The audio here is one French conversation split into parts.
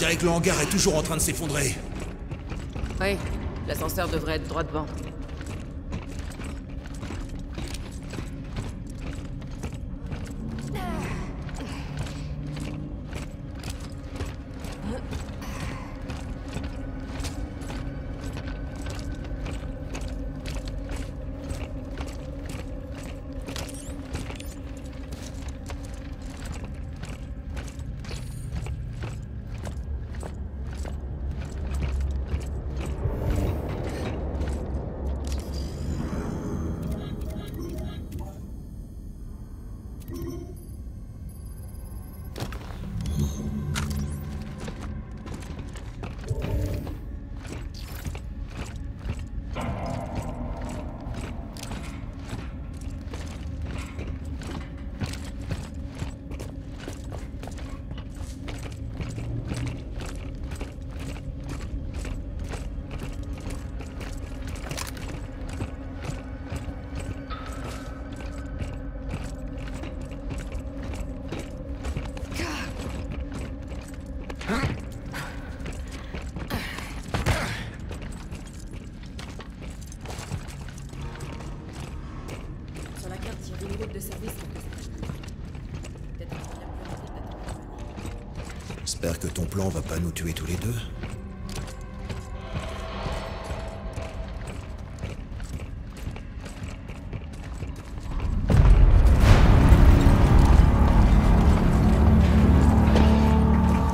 Dirait que le hangar est toujours en train de s'effondrer. Oui, l'ascenseur devrait être droit devant. Tuer tous les deux.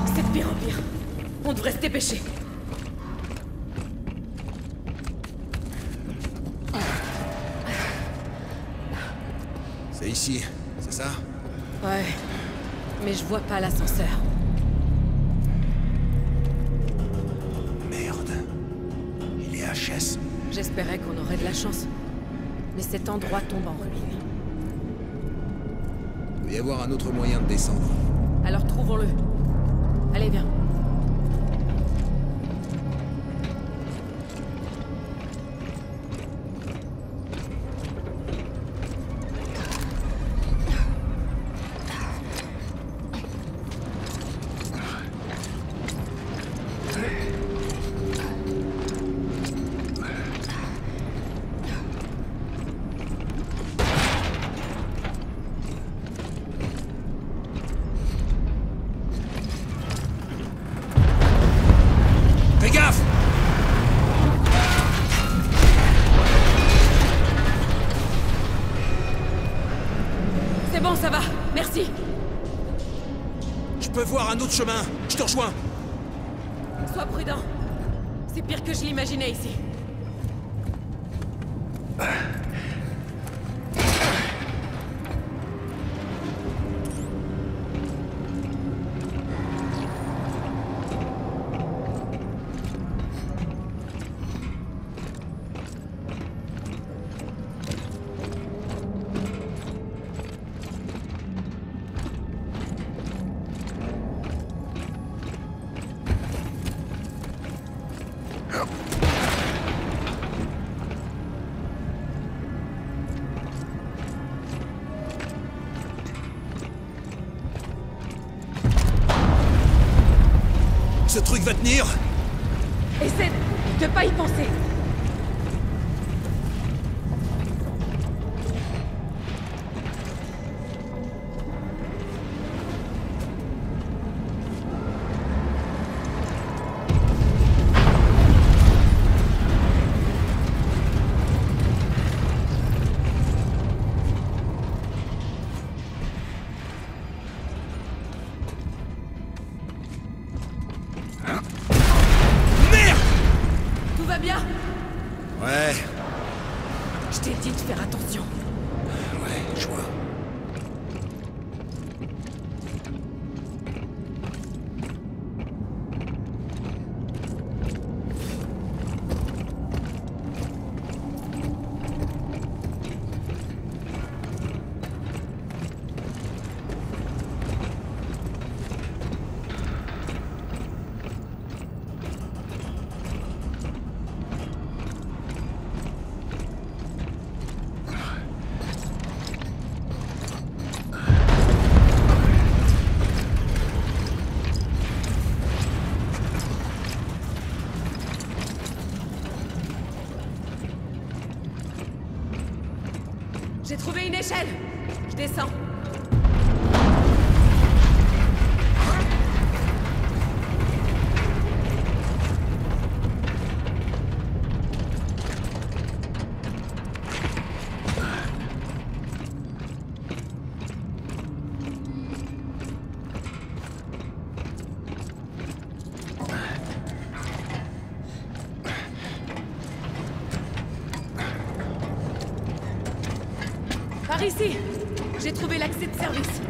C'est de pire en pire. On devrait se dépêcher. C'est ici, c'est ça? Ouais. Mais je vois pas l'ascenseur. Chance. Mais cet endroit tombe en ruine. Il doit y avoir un autre moyen de descendre. Alors trouvons-le. Allez, viens. Va tenir Essaie de pas y penser. Ici J'ai trouvé l'accès de service.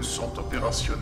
Sont opérationnels.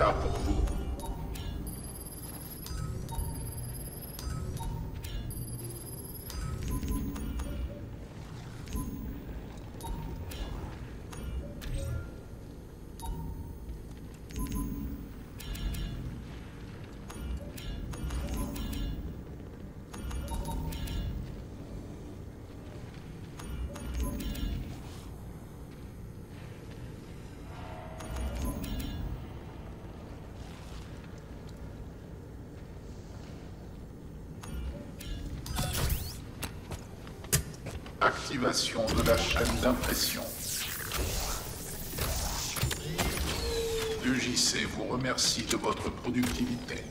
up de la chaîne d'impression. L'UJC vous remercie de votre productivité.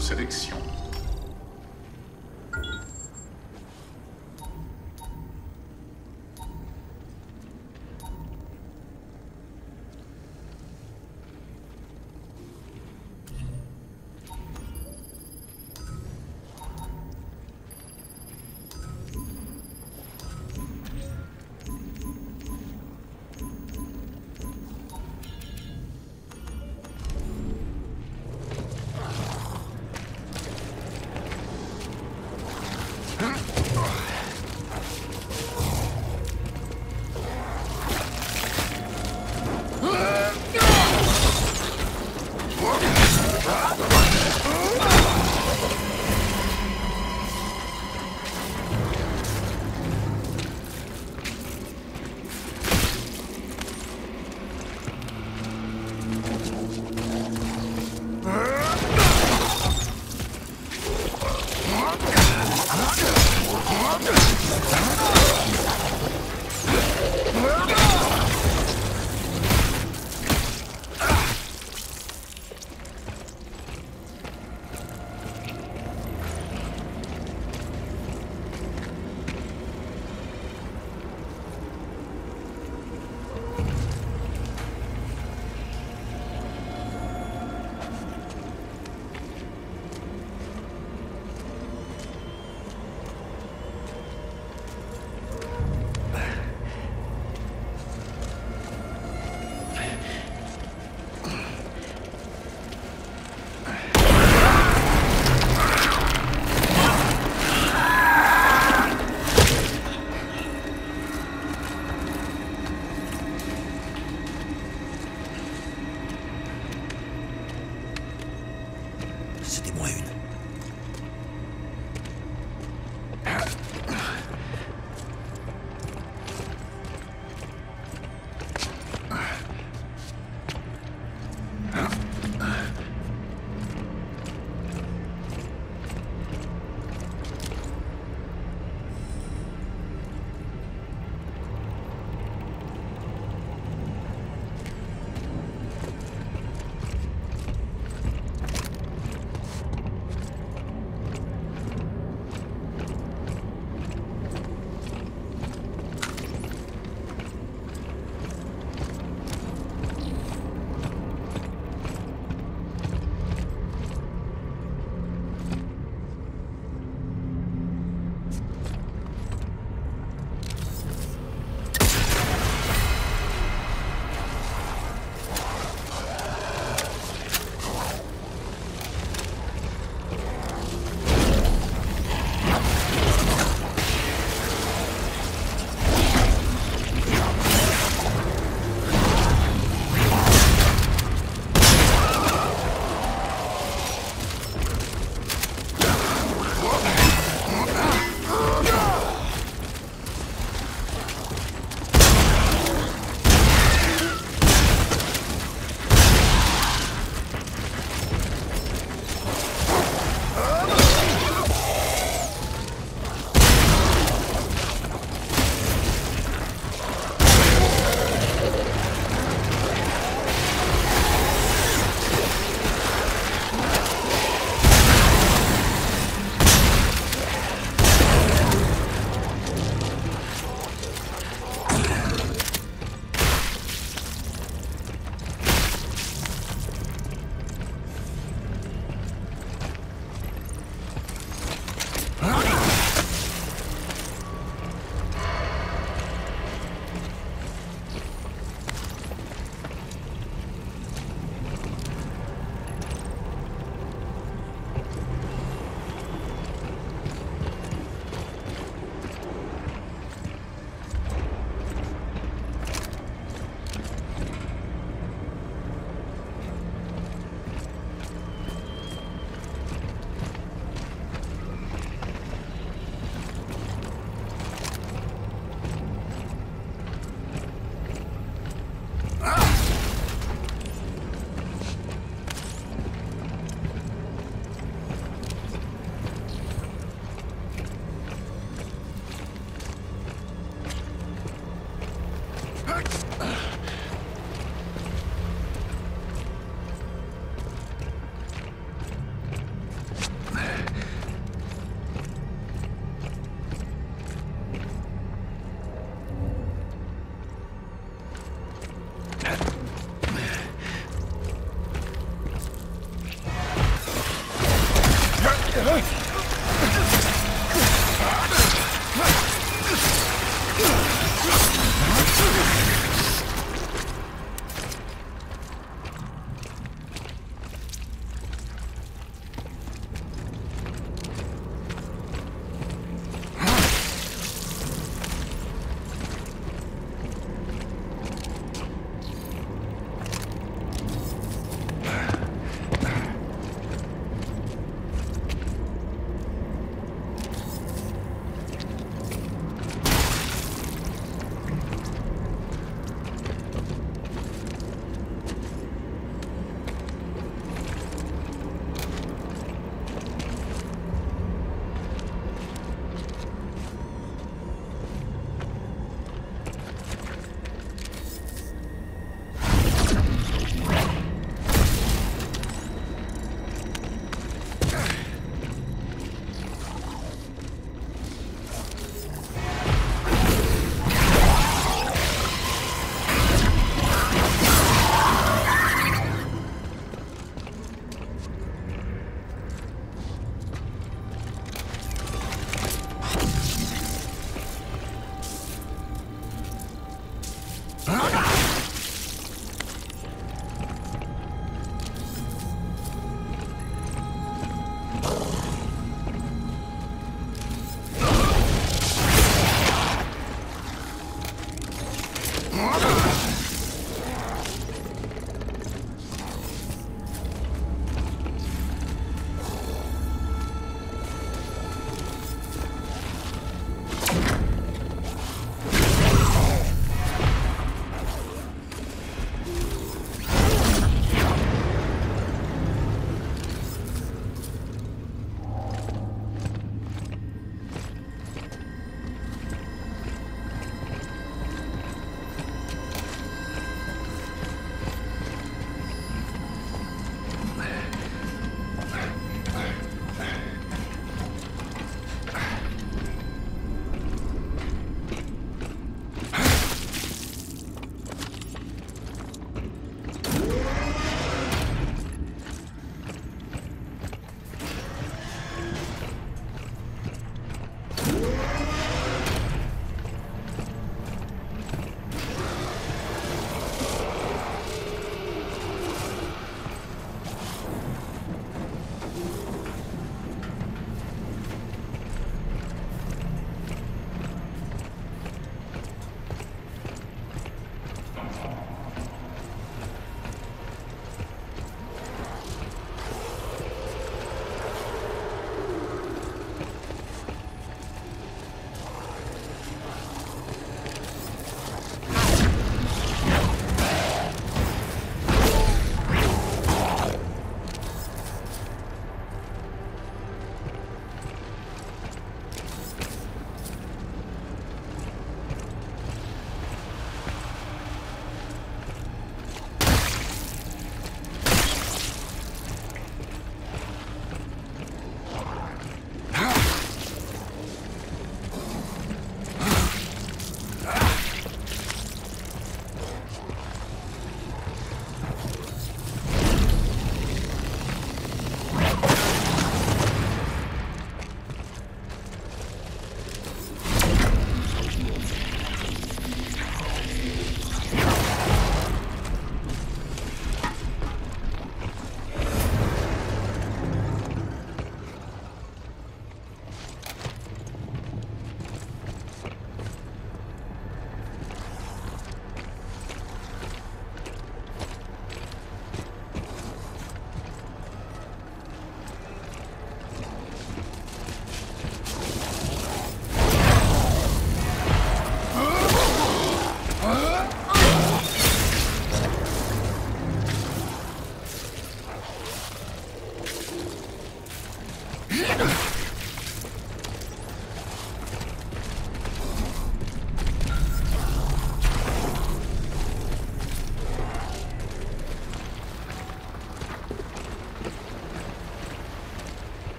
selección.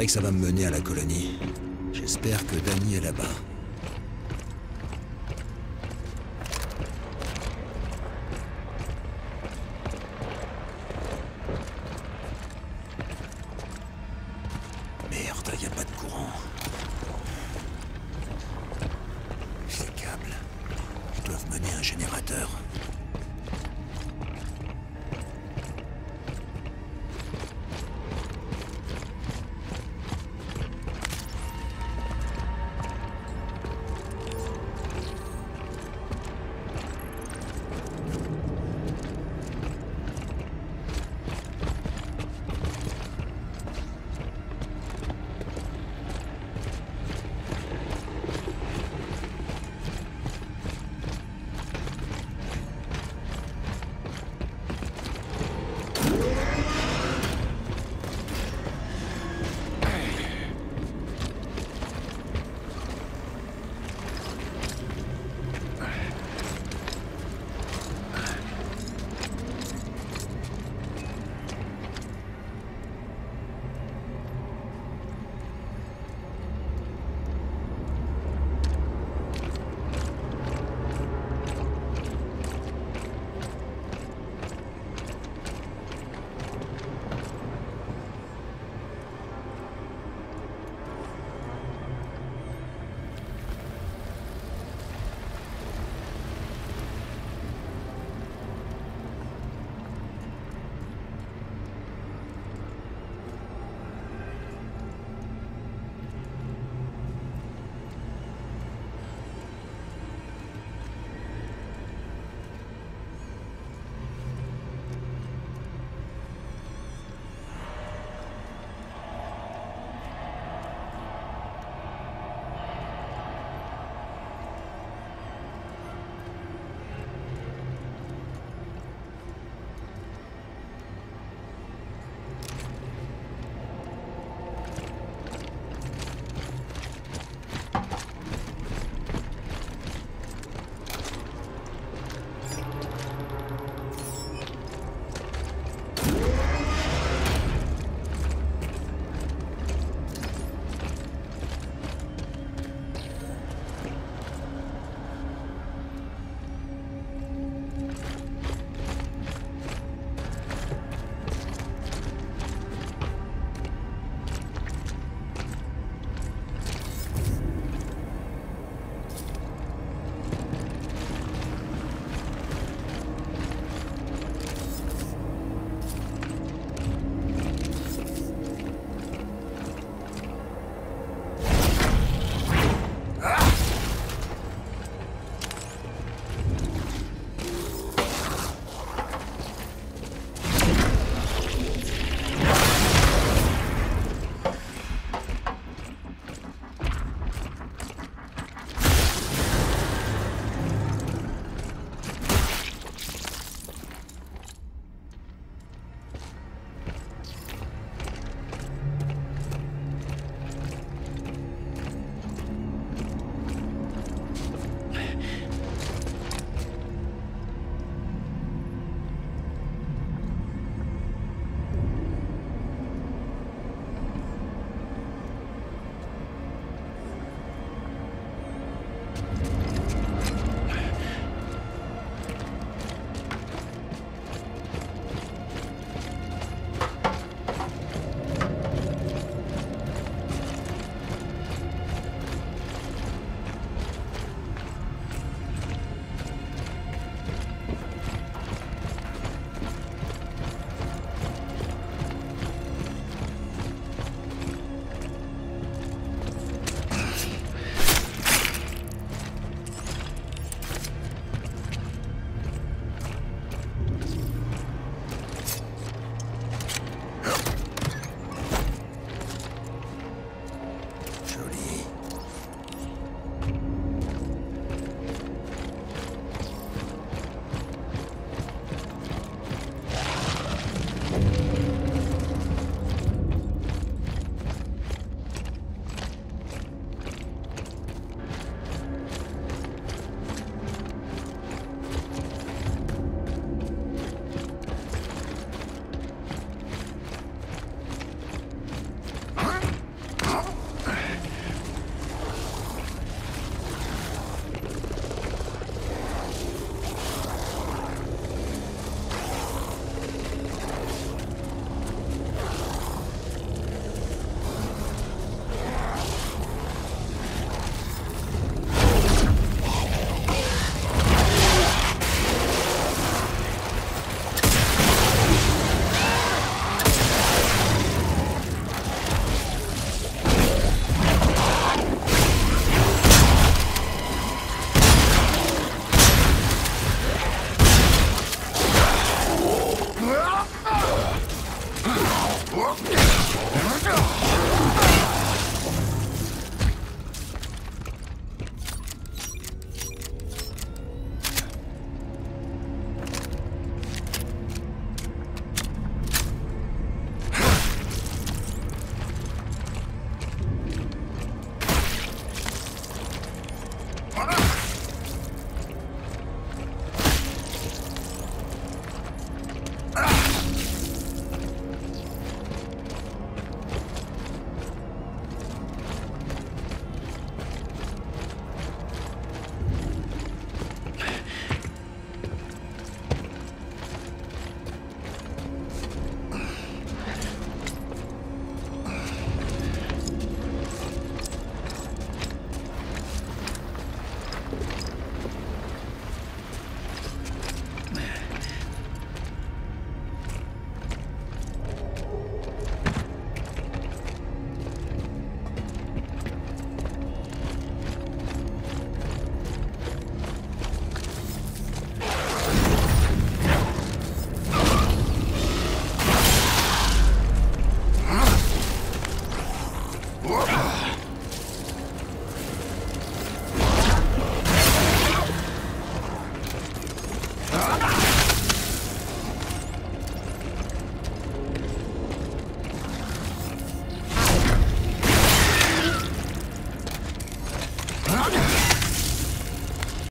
Je dirais que ça va me mener à la colonie. J'espère que Danny est là-bas.